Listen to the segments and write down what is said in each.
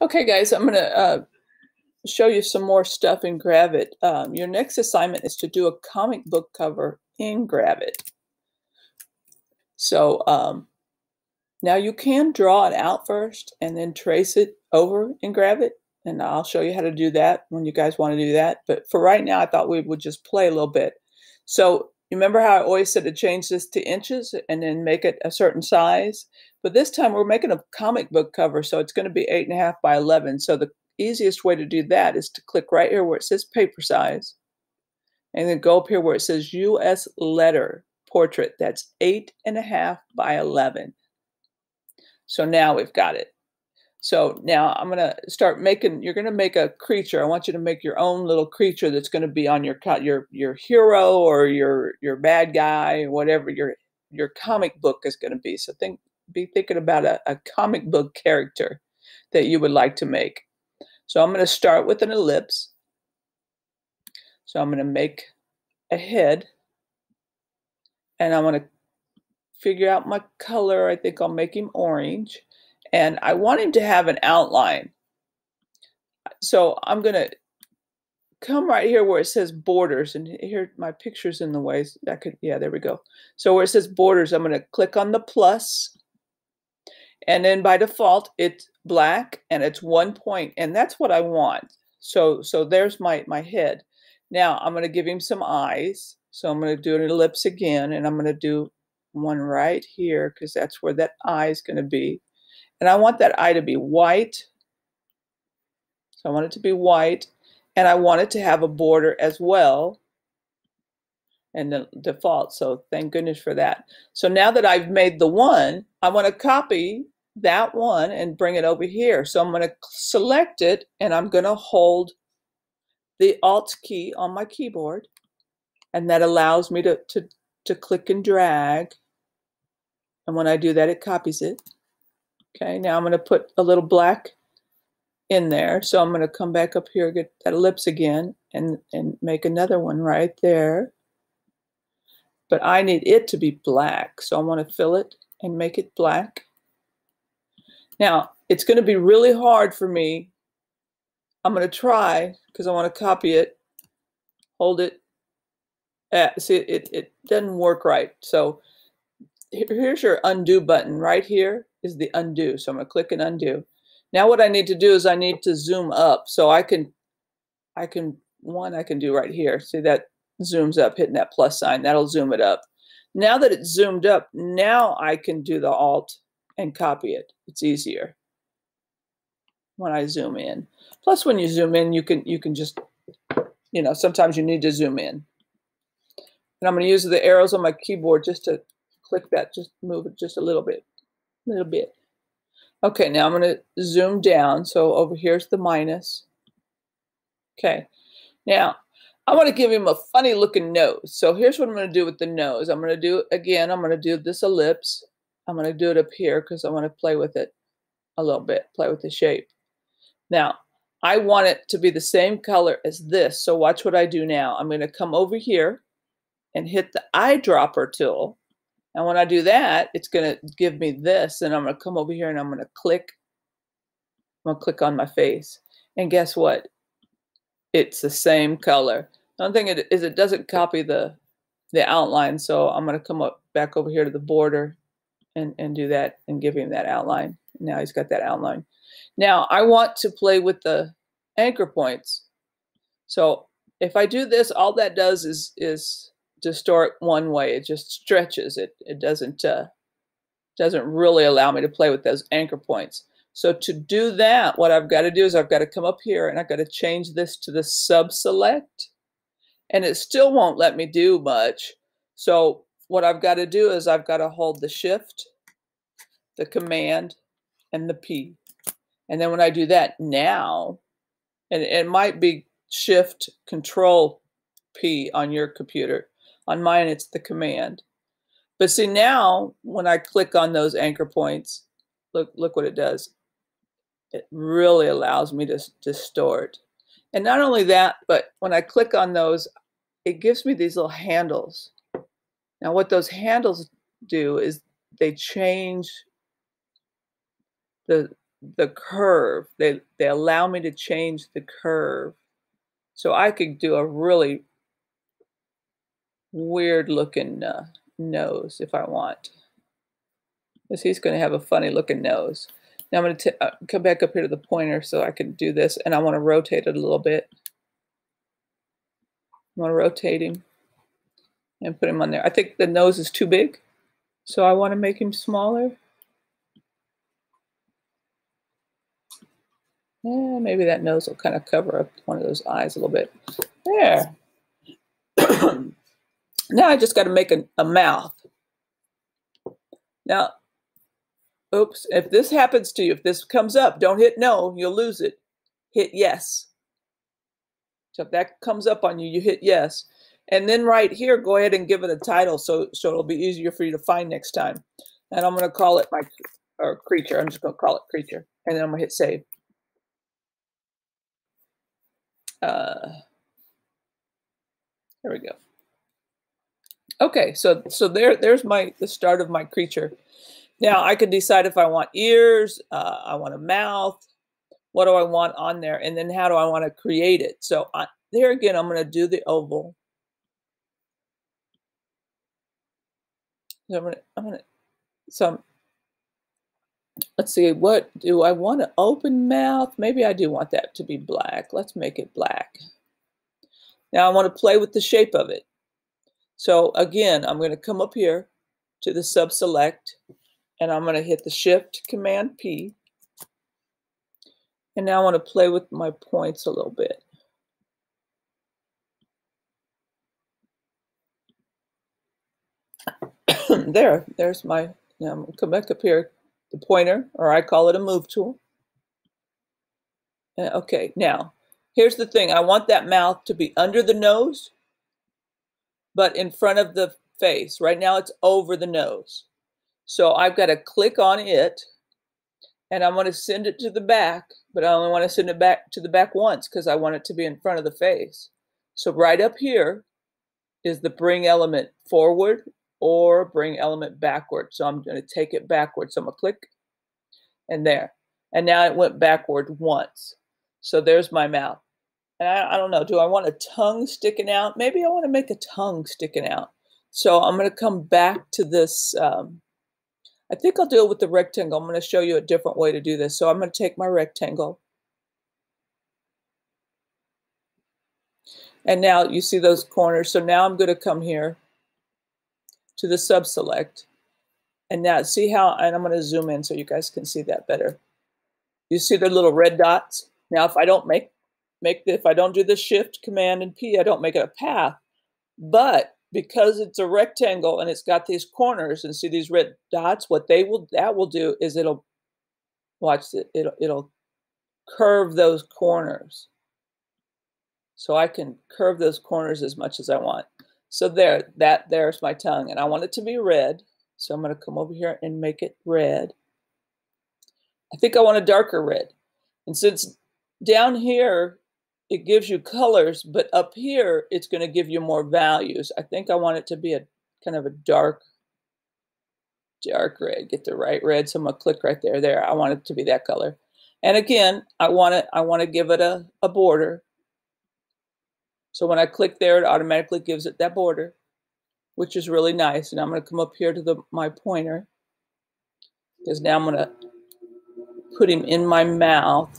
Okay, guys, I'm going to uh, show you some more stuff in Gravit. Um, your next assignment is to do a comic book cover in Gravit. So um, now you can draw it out first and then trace it over in Gravit. And I'll show you how to do that when you guys want to do that. But for right now, I thought we would just play a little bit. So remember how I always said to change this to inches and then make it a certain size? But this time we're making a comic book cover, so it's going to be eight and a half by 11. So the easiest way to do that is to click right here where it says paper size, and then go up here where it says U.S. letter portrait. That's eight and a half by 11. So now we've got it. So now I'm going to start making, you're going to make a creature. I want you to make your own little creature that's going to be on your, your, your hero or your, your bad guy, or whatever your, your comic book is going to be. So think, be thinking about a, a comic book character that you would like to make. So I'm going to start with an ellipse. So I'm going to make a head and I'm going to figure out my color. I think I'll make him orange and I want him to have an outline. So I'm going to come right here where it says borders and here my picture's in the way that could yeah there we go so where it says borders i'm going to click on the plus and then by default, it's black and it's one point, and that's what I want. So, so there's my, my head. Now I'm going to give him some eyes. So I'm going to do an ellipse again, and I'm going to do one right here because that's where that eye is going to be. And I want that eye to be white. So I want it to be white, and I want it to have a border as well and the default. So thank goodness for that. So now that I've made the one, I want to copy that one and bring it over here. So I'm going to select it and I'm going to hold the Alt key on my keyboard. And that allows me to, to, to click and drag. And when I do that, it copies it. Okay, now I'm going to put a little black in there. So I'm going to come back up here, get that ellipse again, and, and make another one right there. But I need it to be black. So I want to fill it and make it black. Now, it's going to be really hard for me. I'm going to try because I want to copy it, hold it. Uh, see, it, it doesn't work right. So here's your undo button. Right here is the undo. So I'm to click and undo. Now what I need to do is I need to zoom up. So I can, I can, one I can do right here. See that zooms up, hitting that plus sign. That'll zoom it up. Now that it's zoomed up, now I can do the Alt and copy it. It's easier when I zoom in. Plus, when you zoom in, you can you can just, you know, sometimes you need to zoom in. And I'm going to use the arrows on my keyboard just to click that, just move it just a little bit, a little bit. Okay, now I'm going to zoom down. So over here's the minus. Okay, now I want to give him a funny looking nose. So here's what I'm going to do with the nose. I'm going to do, again, I'm going to do this ellipse. I'm going to do it up here because I want to play with it a little bit, play with the shape. Now, I want it to be the same color as this. So watch what I do now. I'm going to come over here and hit the eyedropper tool. And when I do that, it's going to give me this. And I'm going to come over here and I'm going to click. I'm going to click on my face. And guess what? It's the same color. The only thing it is it doesn't copy the, the outline. So I'm going to come up back over here to the border and, and do that and give him that outline. Now he's got that outline. Now I want to play with the anchor points. So if I do this, all that does is is distort one way. It just stretches it. It doesn't uh, doesn't really allow me to play with those anchor points. So to do that, what I've got to do is I've got to come up here and I've got to change this to the sub select. And it still won't let me do much. So what I've got to do is I've got to hold the shift, the command, and the P. And then when I do that now, and it might be shift control P on your computer. On mine, it's the command. But see now, when I click on those anchor points, look, look what it does. It really allows me to distort. And not only that, but when I click on those, it gives me these little handles. Now, what those handles do is they change the the curve. They they allow me to change the curve. So I could do a really weird looking uh, nose if I want. Because he's going to have a funny looking nose. Now I'm going to uh, come back up here to the pointer so I can do this. And I want to rotate it a little bit. I want to rotate him and put him on there. I think the nose is too big. So I want to make him smaller. Yeah, maybe that nose will kind of cover up one of those eyes a little bit. There. now I just got to make a, a mouth. Now, oops, if this happens to you, if this comes up, don't hit no, you'll lose it. Hit yes. So if that comes up on you, you hit yes. And then right here, go ahead and give it a title so, so it'll be easier for you to find next time. And I'm going to call it my or creature. I'm just going to call it creature. And then I'm going to hit save. Uh, there we go. Okay, so so there there's my the start of my creature. Now I can decide if I want ears, uh, I want a mouth, what do I want on there, and then how do I want to create it. So I, there again, I'm going to do the oval. So I'm going to, I'm going to, so let's see, what do I want an open mouth? Maybe I do want that to be black. Let's make it black. Now I want to play with the shape of it. So again, I'm going to come up here to the sub select and I'm going to hit the shift command P. And now I want to play with my points a little bit. there, there's my, now I'm going to come back up here the pointer, or I call it a move tool. Uh, okay, now, here's the thing. I want that mouth to be under the nose, but in front of the face. Right now it's over the nose. So I've got to click on it, and I'm going to send it to the back, but I only want to send it back to the back once because I want it to be in front of the face. So right up here is the bring element forward or bring element backward. So I'm going to take it backward. So I'm going to click and there. And now it went backward once. So there's my mouth. And I, I don't know, do I want a tongue sticking out? Maybe I want to make a tongue sticking out. So I'm going to come back to this. Um, I think I'll do it with the rectangle. I'm going to show you a different way to do this. So I'm going to take my rectangle. And now you see those corners. So now I'm going to come here to the sub-select. And now see how, and I'm going to zoom in so you guys can see that better. You see the little red dots? Now, if I don't make, make if I don't do the shift, command, and P, I don't make it a path. But because it's a rectangle and it's got these corners and see these red dots, what they will, that will do is it'll, watch it, it'll, it'll curve those corners. So I can curve those corners as much as I want. So there, that there's my tongue. And I want it to be red. So I'm going to come over here and make it red. I think I want a darker red. And since down here, it gives you colors, but up here, it's going to give you more values. I think I want it to be a kind of a dark, dark red. Get the right red. So I'm going to click right there. There. I want it to be that color. And again, I want it, I want to give it a, a border. So when I click there, it automatically gives it that border, which is really nice. And I'm going to come up here to the my pointer because now I'm going to put him in my mouth.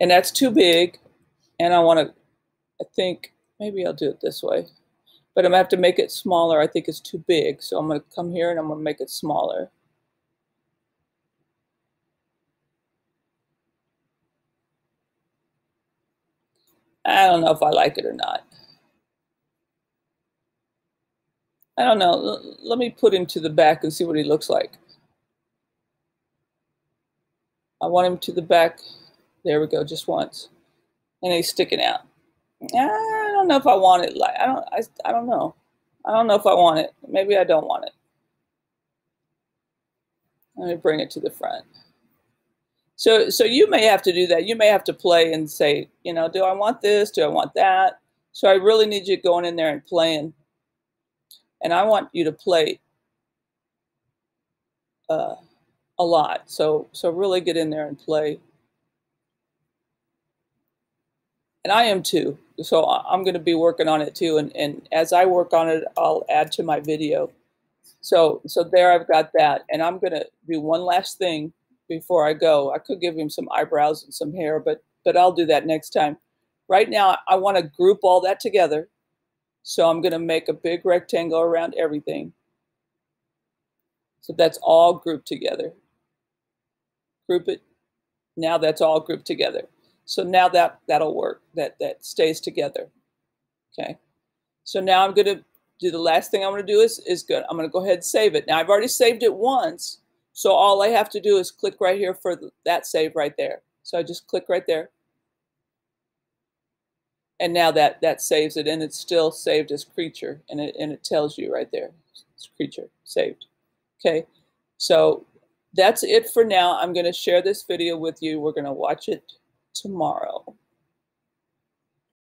And that's too big. And I want to, I think, maybe I'll do it this way. But I'm to have to make it smaller. I think it's too big. So I'm going to come here and I'm going to make it smaller. I don't know if I like it or not. I don't know. L let me put him to the back and see what he looks like. I want him to the back. There we go, just once. And he's sticking out. I don't know if I want it. Like I don't. I, I don't know. I don't know if I want it. Maybe I don't want it. Let me bring it to the front. So, so you may have to do that. You may have to play and say, you know, do I want this? Do I want that? So I really need you going in there and playing. And I want you to play. Uh, a lot. So, so really get in there and play. And I am too. So I'm going to be working on it too. And, and as I work on it, I'll add to my video. So, so there I've got that. And I'm going to do one last thing before I go. I could give him some eyebrows and some hair, but, but I'll do that next time. Right now, I want to group all that together. So I'm going to make a big rectangle around everything. So that's all grouped together. Group it. Now that's all grouped together. So now that, that'll work. That, that stays together. Okay. So now I'm going to do the last thing I'm going to do is, is good. I'm going to go ahead and save it. Now I've already saved it once. So all I have to do is click right here for that save right there. So I just click right there. And now that, that saves it and it's still saved as creature and it, and it tells you right there, it's creature saved. Okay, so that's it for now. I'm going to share this video with you. We're going to watch it tomorrow.